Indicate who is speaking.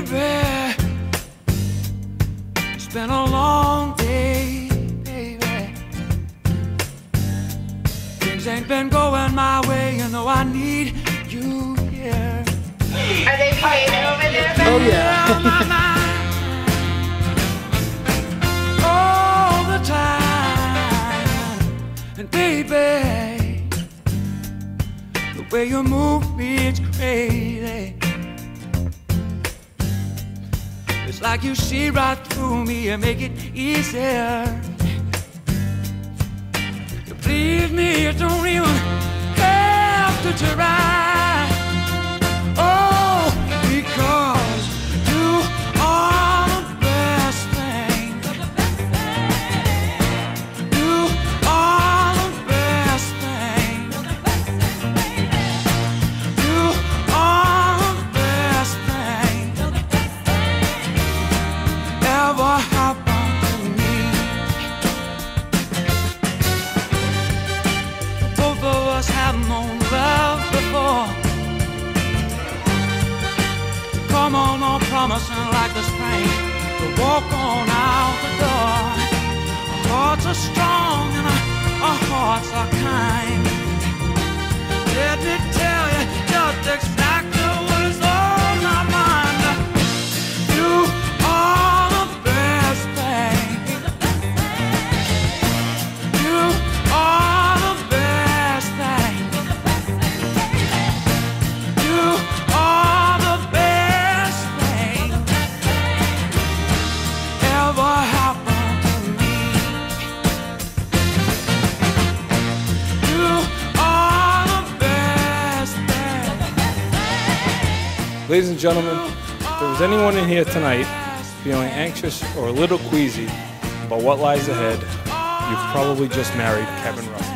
Speaker 1: baby. It's been a long day, baby. Things ain't been going my way, you know I need you here.
Speaker 2: Are they playing over there? Baby?
Speaker 3: Oh yeah.
Speaker 1: And baby, the way you move me, it's crazy. Like you see right through me and make it easier. Please me, you don't even have to try. Promising like the spring to walk on out the door.
Speaker 4: Ladies and gentlemen, if there's anyone in here tonight feeling anxious or a little queasy about what lies ahead, you've probably just married Kevin Russell.